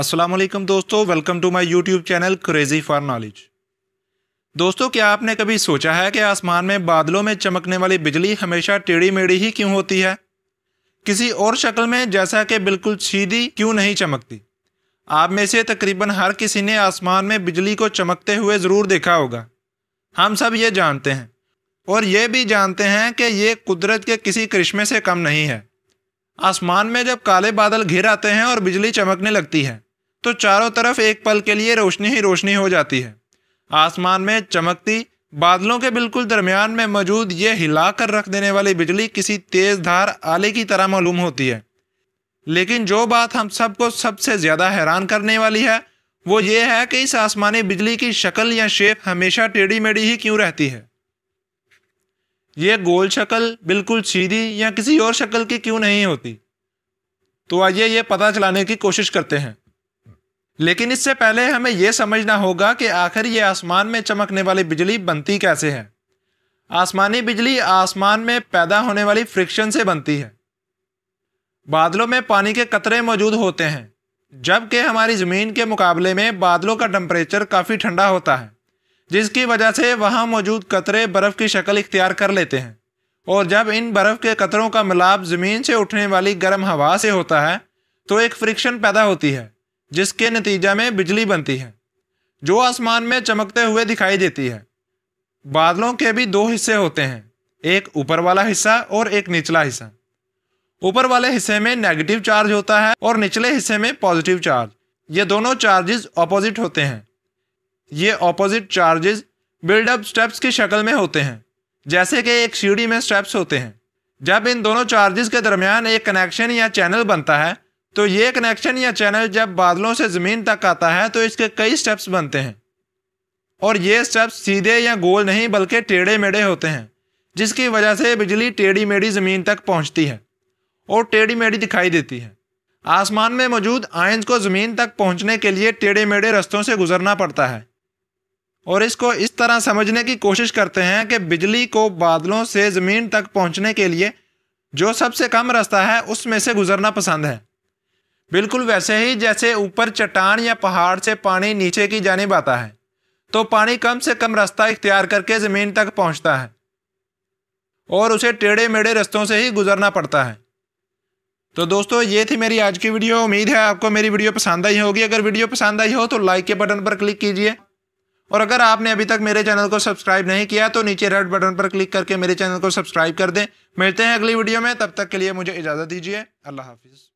अस्सलाम वालेकुम दोस्तों welcome to my YouTube channel crazy for knowledge दोस्तों, क्या आपने कभी सोचा है कि आसमान में बादलों में चमकने वाली बिजली हमेशा टेढ़ी मेढ़ी ही क्यों होती है? किसी और शक्ल में, जैसा कि बिल्कुल सीधी क्यों नहीं चमकती? आप में से तकरीबन हर किसी ने आसमान में बिजली को चमकते हुए ज़रूर देखा होगा। हम सब ये जानते हैं, और ये भी जानते हैं कि ये कुदरत के किसी करिश्मे से कम नहीं है। आसमान में जब काले बादल घिर आते हैं और बिजली चमकने लगती है तो चारों तरफ़ एक पल के लिए रोशनी ही रोशनी हो जाती है। आसमान में चमकती बादलों के बिल्कुल दरमियान में मौजूद ये हिला कर रख देने वाली बिजली किसी तेज धार आले की तरह मालूम होती है। लेकिन जो बात हम सबको सबसे ज़्यादा हैरान करने वाली है, वो ये है कि इस आसमानी बिजली की शक्ल या शेप हमेशा टेढ़ी मेढ़ी ही क्यों रहती है? ये गोल शक्ल बिल्कुल सीधी या किसी और शक्ल की क्यों नहीं होती? तो आइए ये पता चलाने की कोशिश करते हैं। लेकिन इससे पहले हमें यह समझना होगा कि आखिर ये आसमान में चमकने वाली बिजली बनती कैसे है। आसमानी बिजली आसमान में पैदा होने वाली फ्रिक्शन से बनती है। बादलों में पानी के कतरे मौजूद होते हैं, जबकि हमारी ज़मीन के मुकाबले में बादलों का टम्परेचर काफ़ी ठंडा होता है, जिसकी वजह से वहाँ मौजूद कतरे बर्फ़ की शक्ल इख्तियार कर लेते हैं, और जब इन बर्फ़ के कतरों का मिलाप ज़मीन से उठने वाली गर्म हवा से होता है तो एक फ्रिक्शन पैदा होती है। जिसके नतीजा में बिजली बनती है, जो आसमान में चमकते हुए दिखाई देती है। बादलों के भी दो हिस्से होते हैं, एक ऊपर वाला हिस्सा और एक निचला हिस्सा। ऊपर वाले हिस्से में नेगेटिव चार्ज होता है और निचले हिस्से में पॉजिटिव चार्ज ये दोनों चार्जेस ऑपोजिट होते हैं। ये ऑपोजिट चार्जेस बिल्डअप स्टेप्स की शक्ल में होते हैं, जैसे कि एक सीढ़ी में स्टेप्स होते हैं। जब इन दोनों चार्जेस के दरमियान एक कनेक्शन या चैनल बनता है तो ये कनेक्शन या चैनल जब बादलों से ज़मीन तक आता है तो इसके कई स्टेप्स बनते हैं। और ये स्टेप्स सीधे या गोल नहीं, बल्कि टेढ़े मेढ़े होते हैं, जिसकी वजह से बिजली टेढ़ी मेढ़ी ज़मीन तक पहुँचती है और टेढ़ी मेढ़ी दिखाई देती है। आसमान में मौजूद आयंस को ज़मीन तक पहुँचने के लिए टेढ़े मेढ़े रस्तों से गुजरना पड़ता है। और इसको इस तरह समझने की कोशिश करते हैं कि बिजली को बादलों से ज़मीन तक पहुँचने के लिए जो सबसे कम रास्ता है, उसमें से गुजरना पसंद है। बिल्कुल वैसे ही जैसे ऊपर चट्टान या पहाड़ से पानी नीचे की जानिब आता है तो पानी कम से कम रास्ता इख्तियार करके ज़मीन तक पहुँचता है और उसे टेढ़े मेढ़े रस्तों से ही गुजरना पड़ता है। तो दोस्तों, ये थी मेरी आज की वीडियो। उम्मीद है आपको मेरी वीडियो पसंद आई होगी। अगर वीडियो पसंद आई हो तो लाइक के बटन पर क्लिक कीजिए। और अगर आपने अभी तक मेरे चैनल को सब्सक्राइब नहीं किया तो नीचे रेड बटन पर क्लिक करके मेरे चैनल को सब्सक्राइब कर दें। मिलते हैं अगली वीडियो में। तब तक के लिए मुझे इजाज़त दीजिए। अल्लाह हाफिज़।